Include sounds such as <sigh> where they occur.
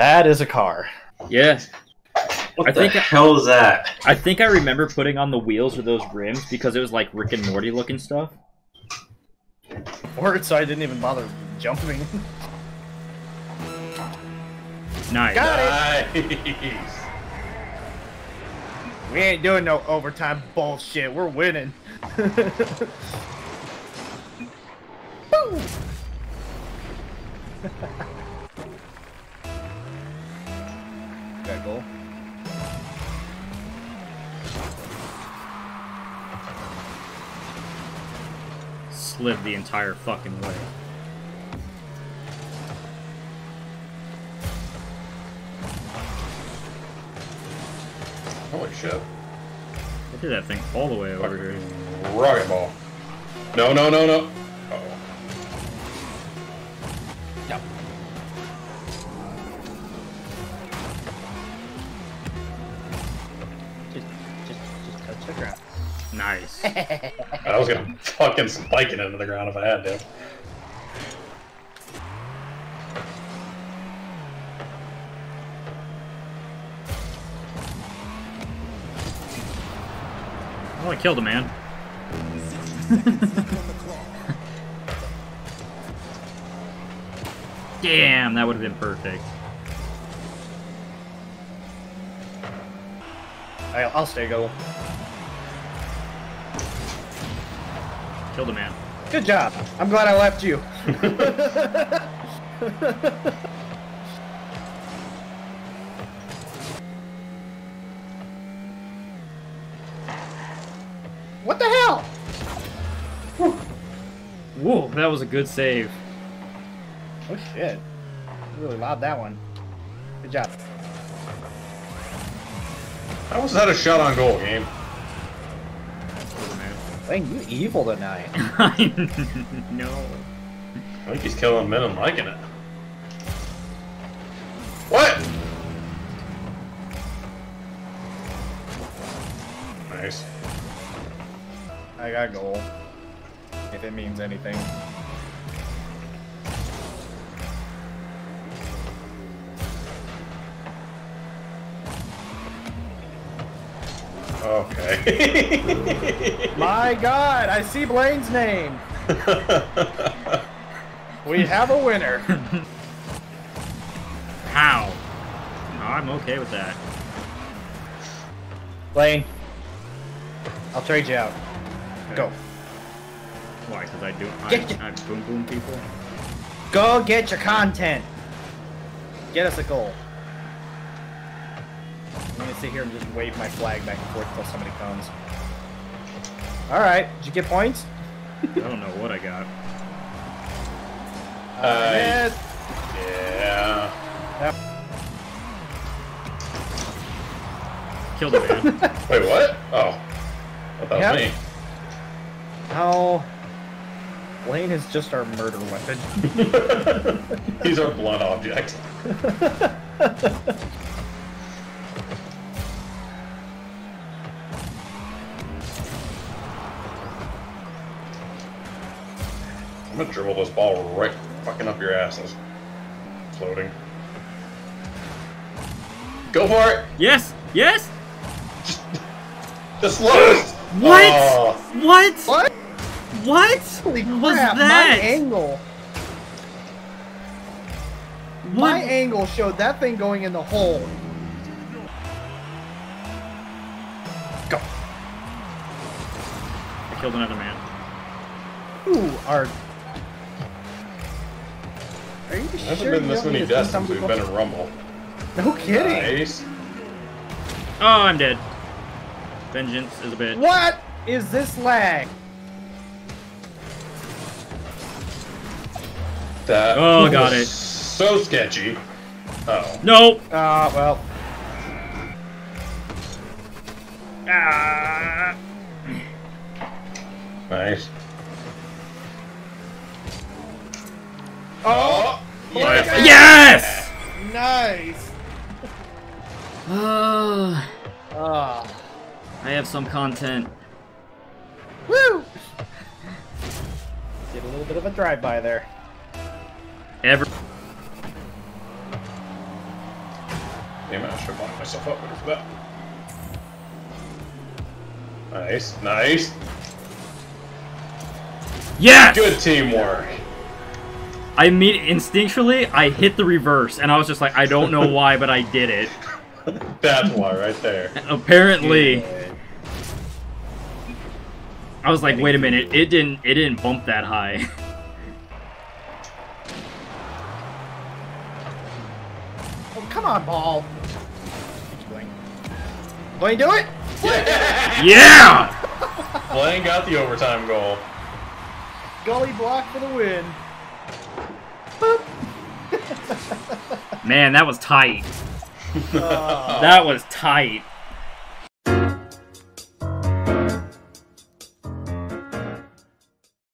That is a car. Yeah. What I the think- hell is that? I think I remember putting on the wheels or those rims because it was like Rick and Morty looking stuff. Or so I didn't even bother jumping. Nice. Got it. Nice. We ain't doing no overtime bullshit. We're winning. <laughs> Boom. <laughs> Slid the entire fucking way. Holy shit. I did that thing all the way over here. Rocket ball. No, no, no, no. Nice. <laughs> I was gonna fucking spike it into the ground if I had to. Oh, I killed a man. <laughs> Damn, that would have been perfect. I, I'll stay goal. Killed a man. Good job. I'm glad I left you. <laughs> what the hell? Whoa, that was a good save. Oh shit. Really loud that one. Good job. How was that a shot on goal game? Killed a. Dang, you evil tonight. <laughs> no. I think he's killing men and liking it. What? Nice. I got gold. If it means anything. Okay. <laughs> My god, I see Blaine's name. We have a winner. <laughs> How? I'm okay with that. Blaine, I'll trade you out. Go. Why? Because I do. I, Get- I boom boom people. Go get your content. Get us a goal. I'm gonna sit here and just wave my flag back and forth until somebody comes. Alright, did you get points? I don't know what I got. Uh, yes. yeah. Yep. Killed a man. <laughs> Wait, what? Oh. Was Yep. me. How... Blaine is just our murder weapon. <laughs> He's our blunt object. <laughs> I'm gonna dribble this ball right fucking up your asses. Floating. Go for it! yes. Yes. Just, just lose! What? What? What? What Holy was that? my angle. What? My angle showed that thing going in the hole. Go. I killed another man. Who are... Are you hasn't been this many deaths since we've been in Rumble. No kidding. Nice. Oh, I'm dead. Vengeance is a bitch. What is this lag? That Oh, was got it. So sketchy. Oh. Nope. Ah, well. Ah. Nice. Oh! Yes. Yes. Nice! Uh, <sighs> Ah. I have some content. Woo! Did a little bit of a drive-by there. Ever. Damn it, I should lock myself up better for that. Nice, nice. Yes! Good teamwork. I mean, instinctually, I hit the reverse, and I was just like, I don't know why, but I did it. <laughs> That's why, right there. Apparently, Good. I was like, wait a minute, it didn't, it didn't bump that high. <laughs> Oh, come on, ball. Blaine. Blaine, do it? yeah! Blaine got the overtime goal. Gully block for the win. Man, that was tight. <laughs> That was tight.